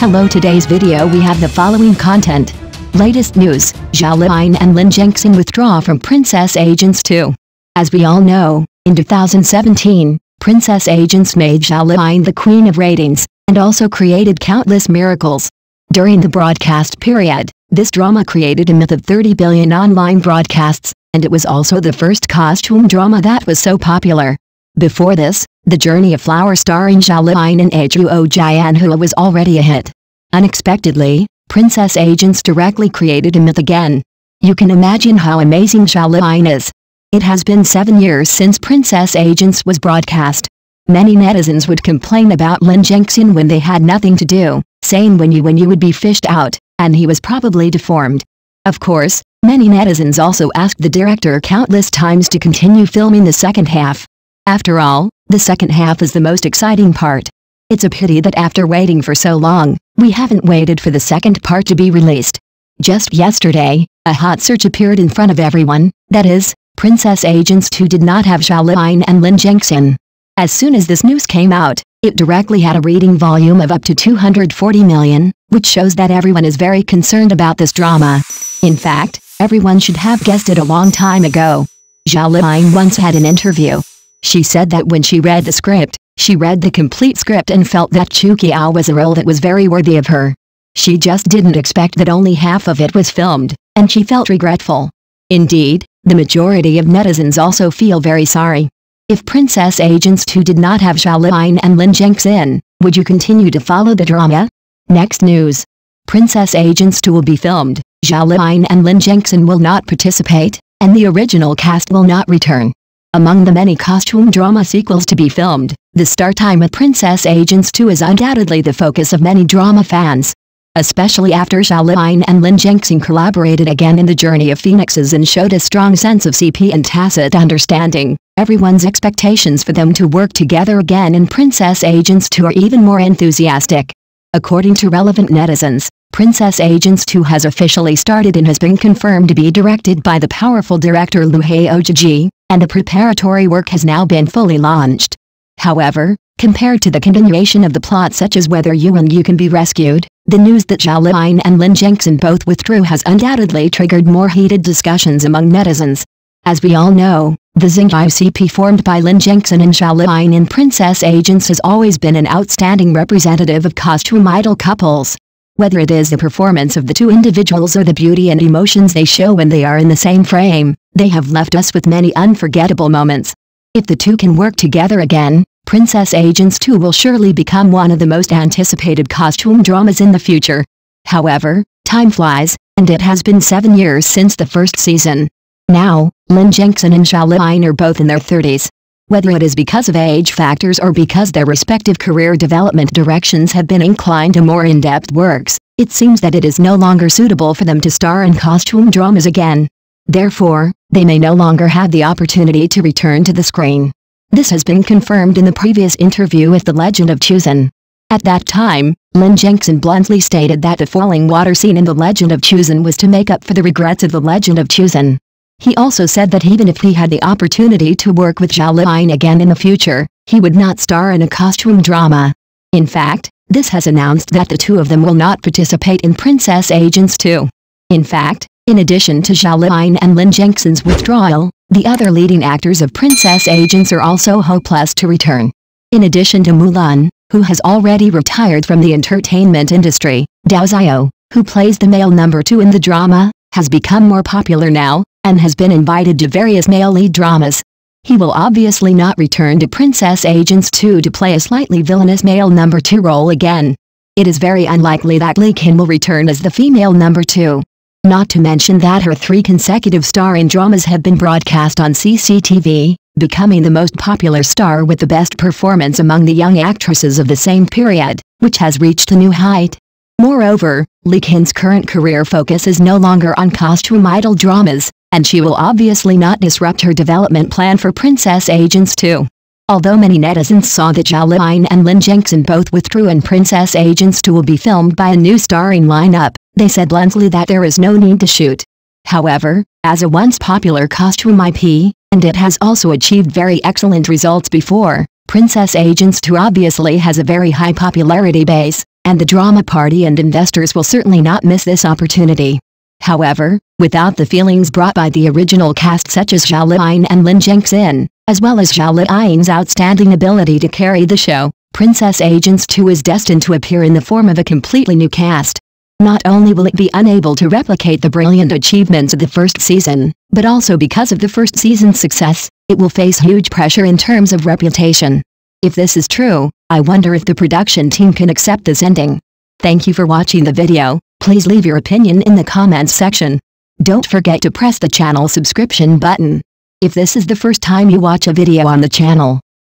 Hello today's video we have the following content. Latest news, Zhao Liying and Lin Gengxin withdraw from Princess Agents 2. As we all know, in 2017, Princess Agents made Zhao Liying the queen of ratings, and also created countless miracles. During the broadcast period, this drama created a myth of 30 billion online broadcasts, and it was also the first costume drama that was so popular. Before this, The Journey of Flower starring Zhao Liying and Huo Jianhua was already a hit. Unexpectedly, Princess Agents directly created a myth again. You can imagine how amazing Zhao Liying is. It has been seven years since Princess Agents was broadcast. Many netizens would complain about Lin Gengxin when they had nothing to do, saying when you when you would be fished out, and he was probably deformed. Of course, many netizens also asked the director countless times to continue filming the second half. After all, the second half is the most exciting part. It's a pity that after waiting for so long, we haven't waited for the second part to be released. Just yesterday, a hot search appeared in front of everyone, that is, Princess Agents 2 did not have Zhao Liying and Lin Gengxin. As soon as this news came out, it directly had a reading volume of up to 240 million, which shows that everyone is very concerned about this drama. In fact, everyone should have guessed it a long time ago. Zhao Liying once had an interview, she said that when she read the script, she read the complete script and felt that Chu Qiao was a role that was very worthy of her. She just didn't expect that only half of it was filmed, and she felt regretful. Indeed, the majority of netizens also feel very sorry. If Princess Agents 2 did not have Zhao Liying and Lin Gengxin, would you continue to follow the drama? Next news. Princess Agents 2 will be filmed, Zhao Liying and Lin Gengxin will not participate, and the original cast will not return. Among the many costume drama sequels to be filmed, the star time of Princess Agents 2 is undoubtedly the focus of many drama fans. Especially after Zhao Liying and Lin Gengxin collaborated again in The Journey of Phoenixes and showed a strong sense of CP and tacit understanding, everyone's expectations for them to work together again in Princess Agents 2 are even more enthusiastic. According to relevant netizens, Princess Agents 2 has officially started and has been confirmed to be directed by the powerful director Lu Haojiji, and the preparatory work has now been fully launched. However, compared to the continuation of the plot such as whether you and you can be rescued, the news that Zhao Liying and Lin Gengxin both withdrew has undoubtedly triggered more heated discussions among netizens. As we all know, the Xingqiu CP formed by Lin Gengxin and Zhao Liying in Princess Agents has always been an outstanding representative of costume idol couples. Whether it is the performance of the two individuals or the beauty and emotions they show when they are in the same frame, they have left us with many unforgettable moments. If the two can work together again, Princess Agents 2 will surely become one of the most anticipated costume dramas in the future. However, time flies, and it has been seven years since the first season. Now, Lin Gengxin and Zhao Liying are both in their 30s. Whether it is because of age factors or because their respective career development directions have been inclined to more in-depth works, it seems that it is no longer suitable for them to star in costume dramas again. Therefore, they may no longer have the opportunity to return to the screen. This has been confirmed in the previous interview with The Legend of Chosen. At that time, Lin Gengxin bluntly stated that the falling water scene in The Legend of Chosen was to make up for the regrets of The Legend of Chosen. He also said that even if he had the opportunity to work with Zhao Liying again in the future, he would not star in a costume drama. In fact, this has announced that the two of them will not participate in Princess Agents 2. In fact, in addition to Zhao Liying and Lin Gengxin's withdrawal, the other leading actors of Princess Agents are also hopeless to return. In addition to Mulan, who has already retired from the entertainment industry, Dou Xiao, who plays the male number two in the drama, has become more popular now, and has been invited to various male lead dramas. He will obviously not return to Princess Agents 2 to play a slightly villainous male number 2 role again. It is very unlikely that Li Qin will return as the female number 2. Not to mention that her three consecutive starring dramas have been broadcast on CCTV, becoming the most popular star with the best performance among the young actresses of the same period, which has reached a new height. Moreover, Li Qin's current career focus is no longer on costume idol dramas, and she will obviously not disrupt her development plan for Princess Agents 2. Although many netizens saw that Zhao Liying and Lin Gengxin both withdrew and Princess Agents 2 will be filmed by a new starring lineup, they said bluntly that there is no need to shoot. However, as a once popular costume IP, and it has also achieved very excellent results before, Princess Agents 2 obviously has a very high popularity base, and the drama party and investors will certainly not miss this opportunity. However, without the feelings brought by the original cast such as Zhao Liying and Lin Gengxin, as well as Zhao Liying's outstanding ability to carry the show, Princess Agents 2 is destined to appear in the form of a completely new cast. Not only will it be unable to replicate the brilliant achievements of the first season, but also because of the first season's success, it will face huge pressure in terms of reputation. If this is true, I wonder if the production team can accept this ending. Thank you for watching the video, please leave your opinion in the comments section. Don't forget to press the channel subscription button. If this is the first time you watch a video on the channel,